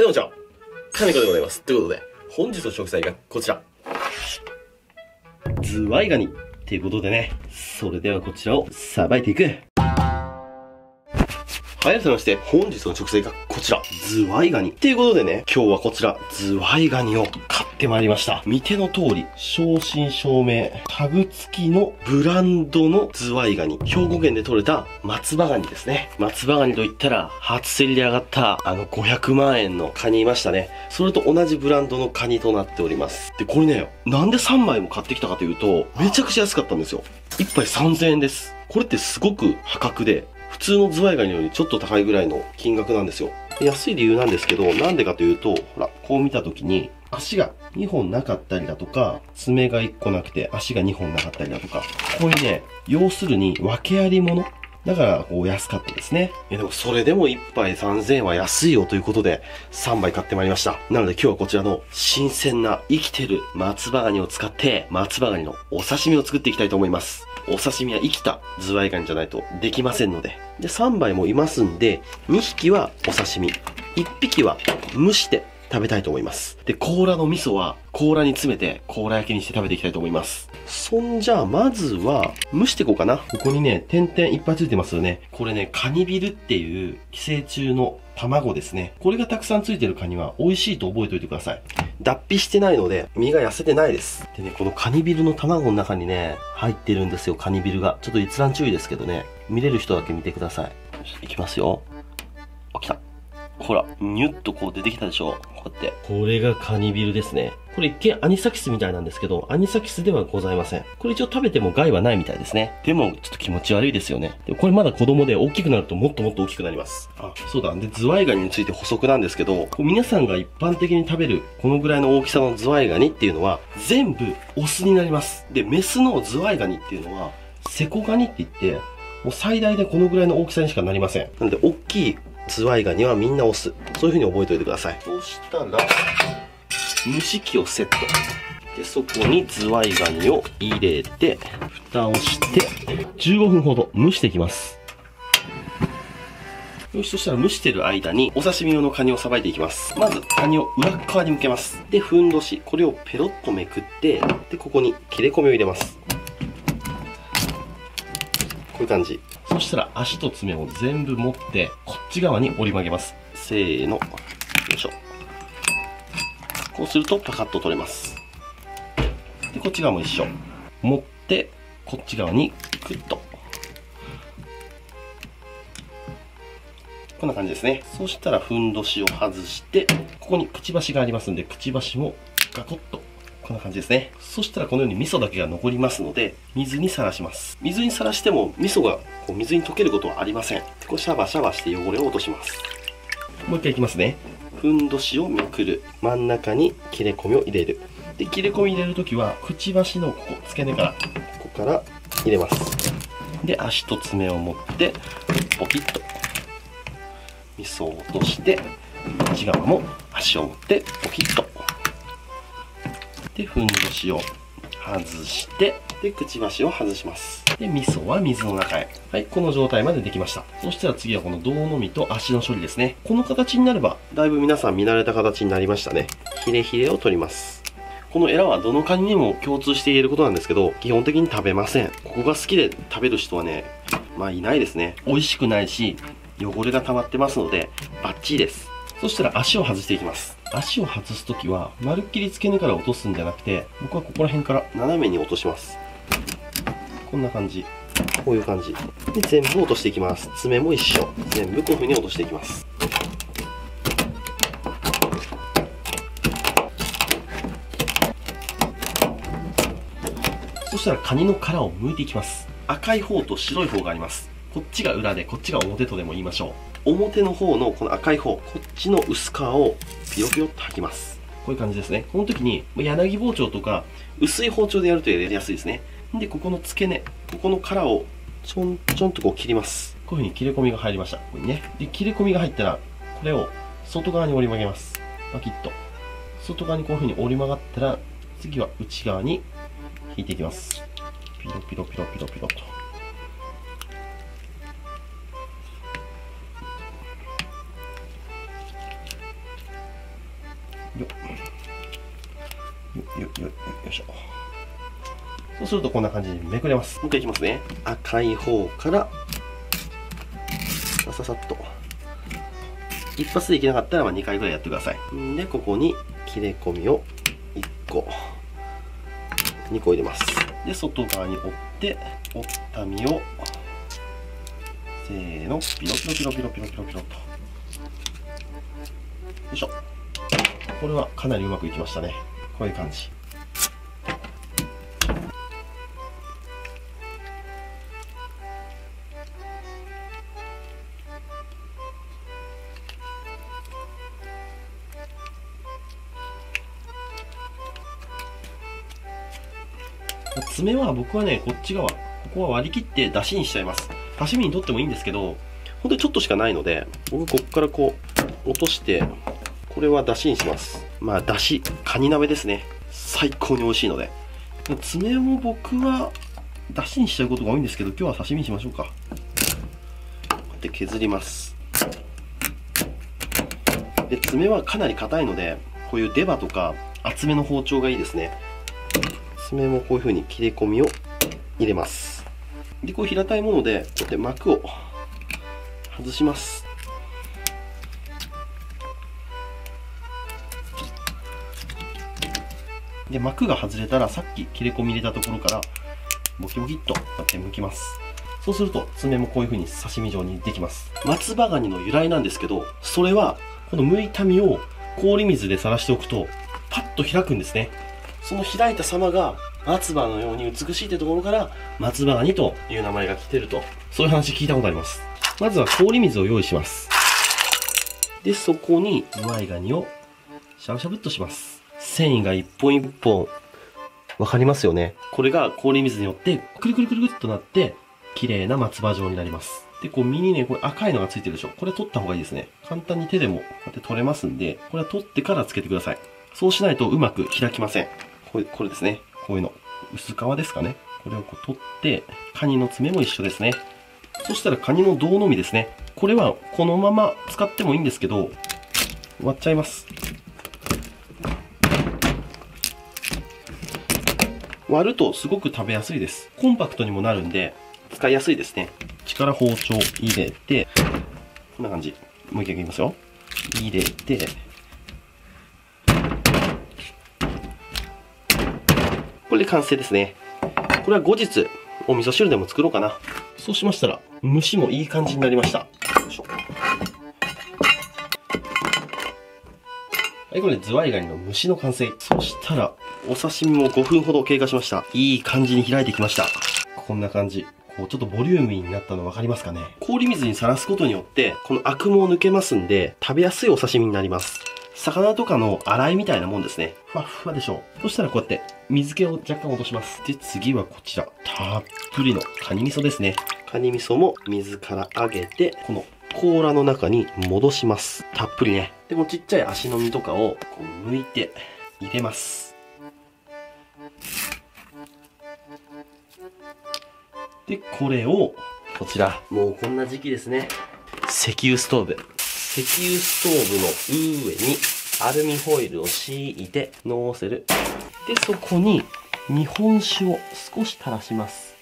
どうもちは。金子でございます。ということで、本日の食材がこちら。ズワイガニ。ということでね、それではこちらをさばいていく。はい、改めまして、本日の食材がこちら、ズワイガニ。ということでね、今日はこちら、ズワイガニを買ってまいりました。見ての通り、正真正銘、タグ付きのブランドのズワイガニ。兵庫県で採れた松葉ガニですね。松葉ガニといったら、初競りで上がった、あの500万円のカニいましたね。それと同じブランドのカニとなっております。で、これね、なんで3枚も買ってきたかというと、めちゃくちゃ安かったんですよ。1杯3000円です。これってすごく破格で、普通のズワイガニよりちょっと高いぐらいの金額なんですよ。安い理由なんですけど、なんでかというと、ほら、こう見たときに、足が2本なかったりだとか、爪が1個なくて足が2本なかったりだとか、こういうね、要するに訳あり物だから、こう安かったですね。いやでもそれでも1杯3000円は安いよということで、3杯買ってまいりました。なので今日はこちらの新鮮な生きてる松葉ガニを使って、松葉ガニのお刺身を作っていきたいと思います。お刺身は生きたズワイガニじゃないとできませんので。で、3杯もいますんで、2匹はお刺身、1匹は蒸して食べたいと思います。で、甲羅の味噌は甲羅に詰めて甲羅焼きにして食べていきたいと思います。そんじゃあ、まずは蒸していこうかな。ここにね、点々いっぱいついてますよね。これね、カニビルっていう寄生虫の卵ですね。これがたくさんついてるカニは美味しいと覚えておいてください。脱皮してないので、身が痩せてないです。でね、このカニビルの卵の中にね、入ってるんですよ、カニビルが。ちょっと閲覧注意ですけどね。見れる人だけ見てください。よしいきますよ。ほら、ニュッとこう出てきたでしょ？こうやって。これがカニビルですね。これ一見アニサキスみたいなんですけど、アニサキスではございません。これ一応食べても害はないみたいですね。でも、ちょっと気持ち悪いですよね。でもこれまだ子供で大きくなるともっともっと大きくなります。あ、そうだ。で、ズワイガニについて補足なんですけど、皆さんが一般的に食べるこのぐらいの大きさのズワイガニっていうのは、全部オスになります。で、メスのズワイガニっていうのは、セコガニって言って、もう最大でこのぐらいの大きさにしかなりません。なので、大きいズワイガニはみんなオス。そういう風に覚えておいてください。そしたら、蒸し器をセット。で、そこにズワイガニを入れて、蓋をして、15分ほど蒸していきます。よし、そしたら蒸してる間に、お刺身用のカニをさばいていきます。まず、カニを裏側に向けます。で、ふんどし。これをペロッとめくって、で、ここに切れ込みを入れます。ういう感じ。そしたら足と爪を全部持って、こっち側に折り曲げます。せーの。よいしょ。こうするとパカッと取れます。で、こっち側も一緒。持って、こっち側にグッと。こんな感じですね。そしたら、ふんどしを外して、ここにくちばしがありますんで、くちばしもガコッとこんな感じですね。そしたらこのように味噌だけが残りますので、水にさらします。水にさらしても味噌がこう水に溶けることはありません。こうシャバシャバして汚れを落とします。もう一回いきますね。ふんどしをめくる。真ん中に切れ込みを入れる。で、切れ込み入れるときは、くちばしのここ、付け根から、ここから入れます。で、足と爪を持って、ポキッと。味噌を落として、こっち側も足を持って、ポキッと。で、ふんどしを外して、で、くちばしを外します。で、味噌は水の中へ。はい、この状態までできました。そしたら次はこの胴のみと足の処理ですね。この形になれば、だいぶ皆さん見慣れた形になりましたね。ヒレヒレを取ります。このエラはどのカニにも共通して言えることなんですけど、基本的に食べません。ここが好きで食べる人はね、まあいないですね。美味しくないし、汚れが溜まってますので、バッチリです。そしたら足を外していきます。足を外すときは、まるっきり付け根から落とすんじゃなくて、僕はここら辺から斜めに落とします。こんな感じ。こういう感じ。で、全部落としていきます。爪も一緒。全部こういう風に落としていきます。そしたらカニの殻を剥いていきます。赤い方と白い方があります。こっちが裏で、こっちが表とでも言いましょう。表の方のこの赤い方、こっちの薄皮をピヨピヨっと剥きます。こういう感じですね。この時に、柳包丁とか、薄い包丁でやるとやりやすいですね。で、ここの付け根、ここの殻をちょんちょんとこう切ります。こういう風に切れ込みが入りました。ここにね。で、切れ込みが入ったら、これを外側に折り曲げます。パキッと。外側にこういう風に折り曲がったら、次は内側に引いていきます。ピロピロピロピロピロと。よよよいしょ。そうするとこんな感じにめくれます。もう一回いきますね。赤い方からさささっと。一発でいけなかったらまあ2回ぐらいやってください。でここに切れ込みを1個。2個入れます。で外側に折って折った身をせーの。ピロピロピロピロピロピロピロと。よいしょ。これはかなりうまくいきましたね。こういう感じ爪は僕はね、こっち側、ここは割り切って出汁にしちゃいます。刺身にとってもいいんですけど、ほんとにちょっとしかないので、僕こっからこう、落として、これは出汁にします。まあ、出汁、カニ鍋ですね。最高に美味しいので。爪も僕は、出汁にしちゃうことが多いんですけど、今日は刺身にしましょうか。こうやって削ります。で、爪はかなり硬いので、こういう出刃とか厚めの包丁がいいですね。爪もこういう風に切れ込みを入れますでこう平たいものでこうやって膜を外しますで膜が外れたらさっき切れ込み入れたところからボキボキっとこうやって剥きます。そうすると爪もこういう風に刺身状にできます。松葉ガニの由来なんですけどそれはこの剥いた身を氷水でさらしておくとパッと開くんですね。その開いた様が松葉のように美しいってところから松葉ガニという名前が来てるとそういう話聞いたことあります。まずは氷水を用意します。でそこにズワイガニをしゃぶしゃぶっとします。繊維が一本一本わかりますよねこれが氷水によってくるくるくるくるっとなって綺麗な松葉状になりますで、こう身にね、これ赤いのがついてるでしょ。これ取った方がいいですね。簡単に手でもこうやって取れますんで、これは取ってからつけてください。そうしないとうまく開きません。これ、これですね。こういうの。薄皮ですかね。これをこう取って、カニの爪も一緒ですね。そしたらカニの胴のみですね。これはこのまま使ってもいいんですけど、割っちゃいます。割るとすごく食べやすいです。コンパクトにもなるんで、使いやすいですね。力包丁入れて、こんな感じ。もう一回いきますよ。入れて、これで完成ですね。これは後日、お味噌汁でも作ろうかな。そうしましたら、蒸しもいい感じになりました。はい、これズワイガニの蒸しの完成。そしたら、お刺身も5分ほど経過しました。いい感じに開いてきました。こんな感じ。こうちょっとボリューミーになったの分かりますかね氷水にさらすことによって、このアクも抜けますんで、食べやすいお刺身になります。魚とかの洗いみたいなもんですね。ふわふわでしょう。そしたらこうやって水気を若干落とします。で、次はこちら。たっぷりのカニ味噌ですね。カニ味噌も水から上げて、この甲羅の中に戻します。たっぷりね。で、このちっちゃい足の実とかをこう剥いて入れます。で、これを、こちら、もうこんな時期ですね。石油ストーブ。石油ストーブの上にアルミホイルを敷いて乗せる。で、そこに日本酒を少し垂らします。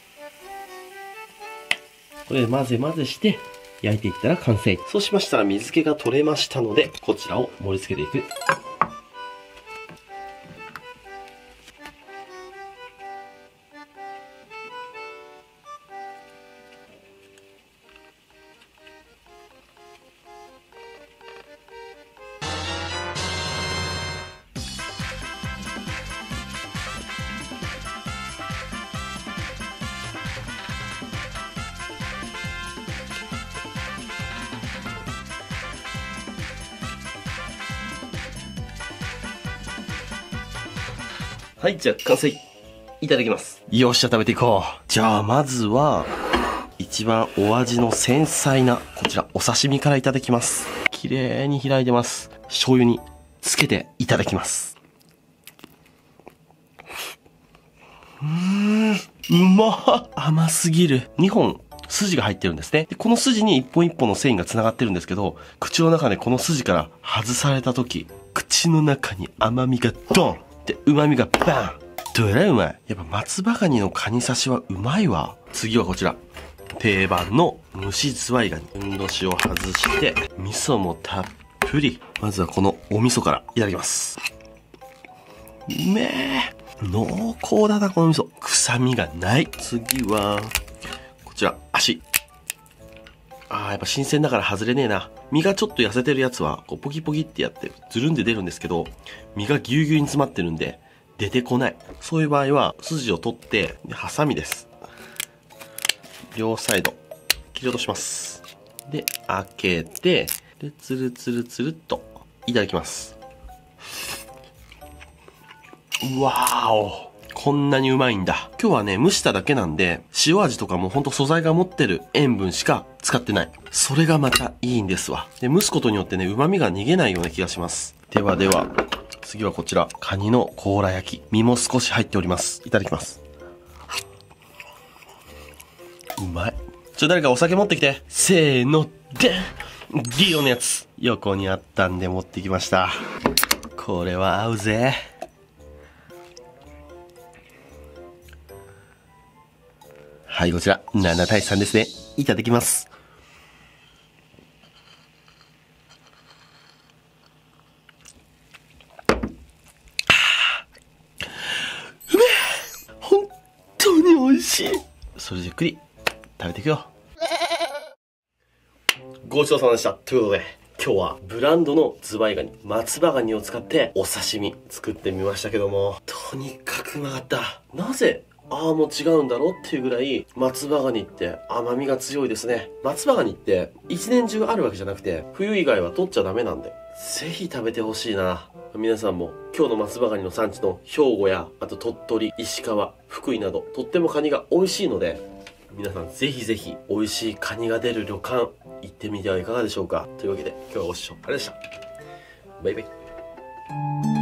これで混ぜ混ぜして焼いていったら完成。そうしましたら水気が取れましたので、こちらを盛り付けていく。はい、じゃあ完成。いただきます。よっしゃ、食べていこう。じゃあ、まずは、一番お味の繊細な、こちら、お刺身からいただきます。綺麗に開いてます。醤油につけていただきます。うーん、うま甘すぎる。2本、筋が入ってるんですね。でこの筋に一本一本の繊維が繋がってるんですけど、口の中でこの筋から外された時、口口の中に甘みがドンって旨みがバンどえらうまい。やっぱ松葉ガニのカニ刺しはうまいわ。次はこちら。定番の蒸しズワイガニ。ふんどしを外して、味噌もたっぷり。まずはこのお味噌からいただきます。うめえ。濃厚だな、この味噌。臭みがない。次は、こちら、足。あー、やっぱ新鮮だから外れねえな。身がちょっと痩せてるやつは、こう、ポキポキってやって、ズルンで出るんですけど、身がぎゅうぎゅうに詰まってるんで、出てこない。そういう場合は、筋を取って、ハサミです。両サイド、切り落とします。で、開けて、で、つるつるつるっと、いただきます。うわーお。こんなにうまいんだ。今日はね、蒸しただけなんで、塩味とかもほんと素材が持ってる塩分しか使ってない。それがまたいいんですわ。で、蒸すことによってね、旨味が逃げないような気がします。ではでは、次はこちら、カニの甲羅焼き。身も少し入っております。いただきます。うまい。ちょ、誰かお酒持ってきて。せーの、でんギオのやつ。横にあったんで持ってきました。これは合うぜ。はい、こちら、7対3ですね。いただきます。うめえ本当に美味しい。それじっくり食べていくよ。ごちそうさまでした。ということで、今日はブランドのズワイガニ、松葉ガニを使ってお刺身作ってみましたけども、とにかくうまかった。なぜああもう違うんだろうっていうぐらい松葉ガニって甘みが強いですね。松葉ガニって一年中あるわけじゃなくて、冬以外は取っちゃダメなんで、ぜひ食べてほしいな。皆さんも今日の松葉ガニの産地の兵庫や、あと鳥取、石川、福井など、とってもカニが美味しいので、皆さんぜひぜひ美味しいカニが出る旅館行ってみてはいかがでしょうかというわけで今日はご視聴ありがとうございましたバイバイ